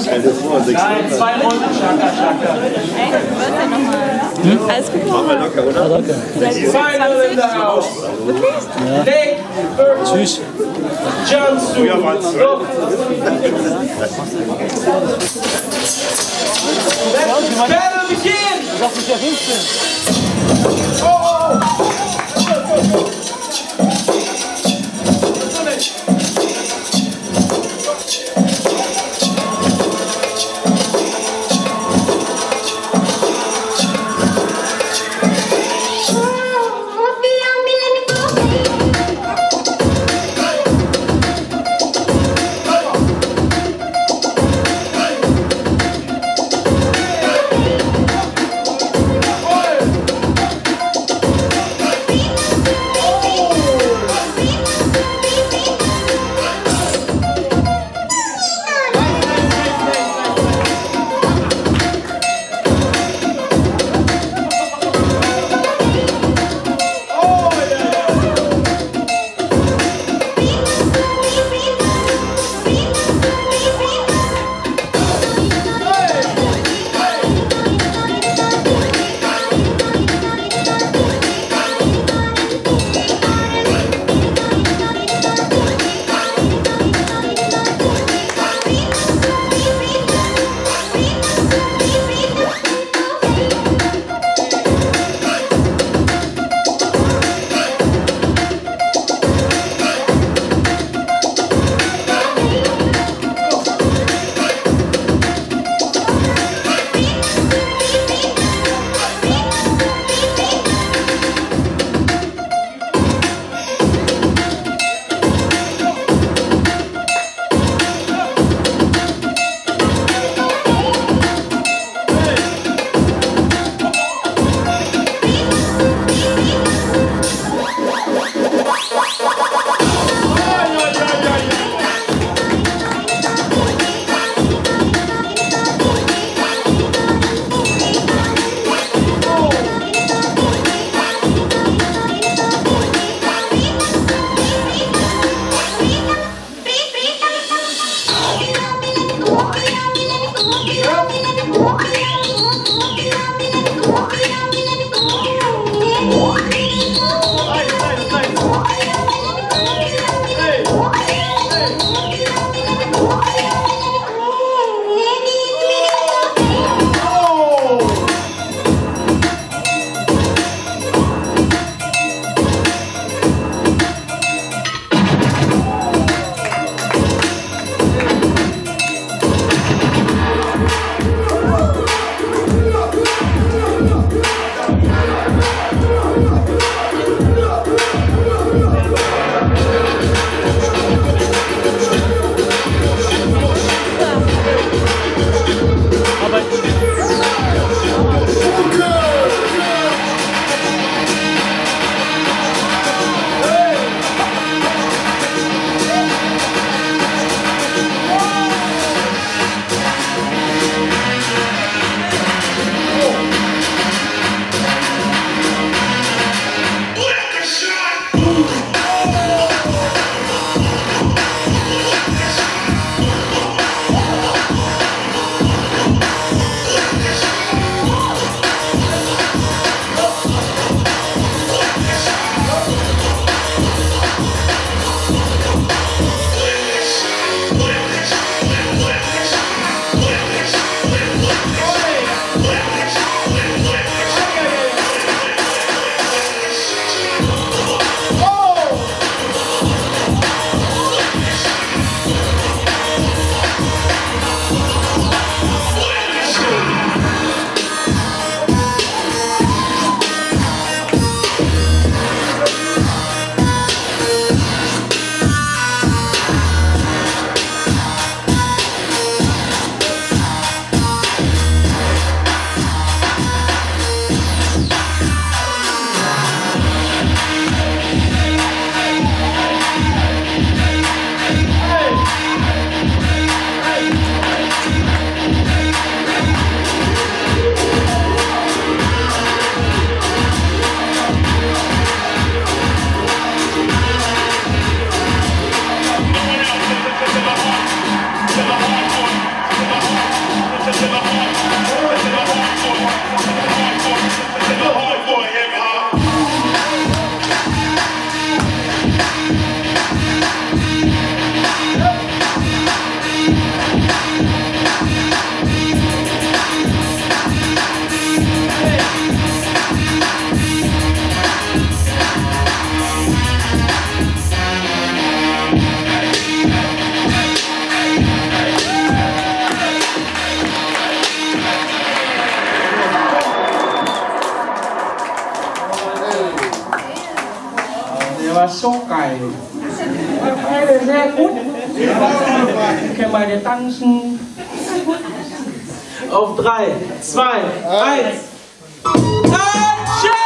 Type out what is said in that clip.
Stell dir vor, 600. Nein, zwei Runden, Schaka, Schaka. Alles gut. Machen wir locker, oder? Locker. Final in the house. Nick versus Tschüss. Jansu. Ja, Mann. Look. Battle begin! Das ist ja 15. Feuer! War so geil. Beide sehr gut. Können beide tanzen. Auf 3, 2, 1. Action!